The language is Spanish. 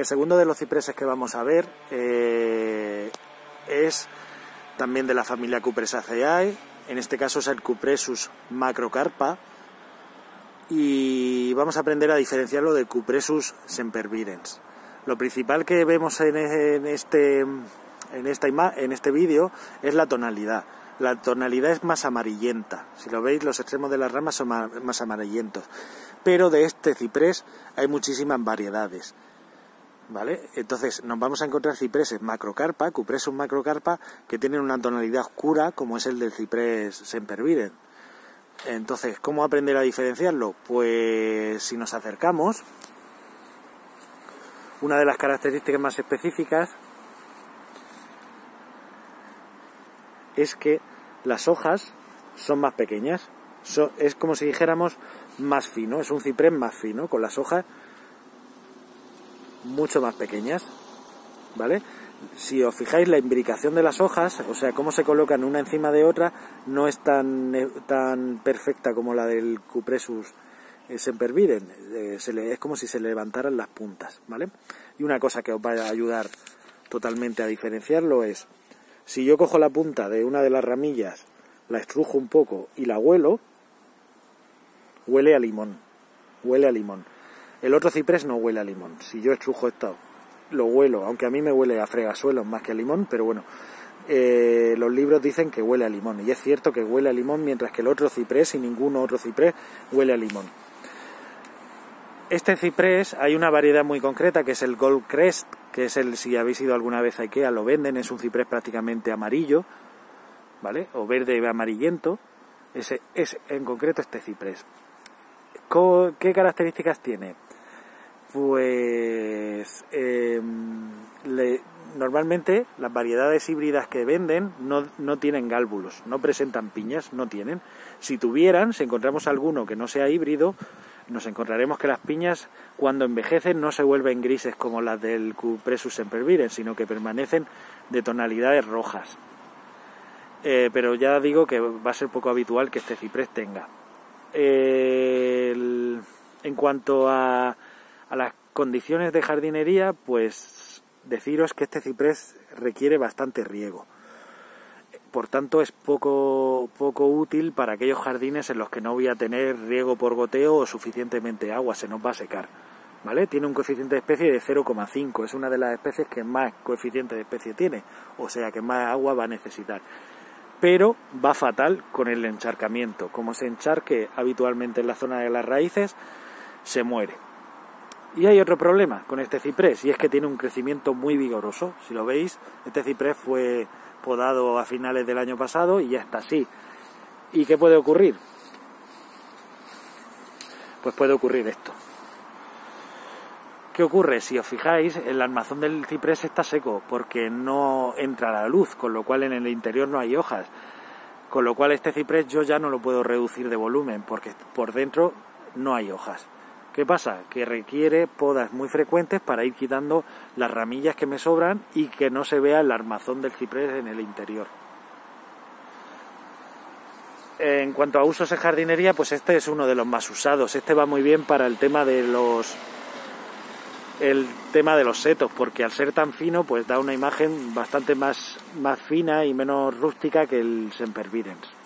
El segundo de los cipreses que vamos a ver eh, es también de la familia Cupressaceae, en este caso es el Cupressus macrocarpa, y vamos a aprender a diferenciarlo del Cupressus sempervirens. Lo principal que vemos en, este, en, esta en este vídeo es la tonalidad. La tonalidad es más amarillenta. Si lo veis, los extremos de las ramas son más amarillentos. Pero de este ciprés hay muchísimas variedades. ¿Vale? Entonces nos vamos a encontrar cipreses macrocarpa, cupressus macrocarpa, que tienen una tonalidad oscura como es el del ciprés sempervirens. Entonces, ¿cómo aprender a diferenciarlo? Pues si nos acercamos, una de las características más específicas es que las hojas son más pequeñas. es como si dijéramos más fino, es un ciprés más fino, con las hojas mucho más pequeñas. ¿Vale? si os fijáis, la imbricación de las hojas, o sea, cómo se colocan una encima de otra, no es tan, eh, tan perfecta como la del Cupressus eh, sempervirens. Eh, es como si se levantaran las puntas, ¿vale? Y una cosa que os va a ayudar totalmente a diferenciarlo es, si yo cojo la punta de una de las ramillas, la estrujo un poco y la huelo, huele a limón, huele a limón. El otro ciprés no huele a limón. Si yo estrujo esto lo huelo, aunque a mí me huele a fregasuelos más que a limón, pero bueno, eh, los libros dicen que huele a limón, y es cierto que huele a limón, mientras que el otro ciprés y ningún otro ciprés huele a limón. Este ciprés hay una variedad muy concreta que es el Gold Crest, que es el, si habéis ido alguna vez a Ikea, lo venden, es un ciprés prácticamente amarillo, ¿vale? O verde amarillento. Ese es en concreto este ciprés. ¿Qué características tiene? Pues em, normalmente las variedades híbridas que venden no, no, tienen gálbulos, no presentan piñas, no tienen. Si tuvieran, si encontramos alguno que no sea híbrido, nos encontraremos que las piñas cuando envejecen no se vuelven grises como las del Cupressus sempervirens, sino que permanecen de tonalidades rojas. Eh, pero ya digo que va a ser poco habitual que este ciprés tenga. en cuanto a a las condiciones de jardinería, pues deciros que este ciprés requiere bastante riego. Por tanto, es poco, poco útil para aquellos jardines en los que no voy a tener riego por goteo o suficientemente agua, se nos va a secar. ¿Vale? Tiene un coeficiente de especie de 0,5, es una de las especies que más coeficiente de especie tiene, o sea que más agua va a necesitar. Pero va fatal con el encharcamiento. Como se encharque habitualmente en la zona de las raíces, se muere. Y hay otro problema con este ciprés, y es que tiene un crecimiento muy vigoroso. Si lo veis, este ciprés fue podado a finales del año pasado y ya está así. ¿Y qué puede ocurrir? Pues puede ocurrir esto. ¿Qué ocurre? Si os fijáis, el armazón del ciprés está seco porque no entra la luz, con lo cual en el interior no hay hojas. Con lo cual este ciprés yo ya no lo puedo reducir de volumen porque por dentro no hay hojas. ¿Qué pasa? Que requiere podas muy frecuentes para ir quitando las ramillas que me sobran y que no se vea el armazón del ciprés en el interior. En cuanto a usos en jardinería, pues este es uno de los más usados. Este va muy bien para el tema de los el tema de los setos, porque al ser tan fino, pues da una imagen bastante más, más fina y menos rústica que el Sempervirens.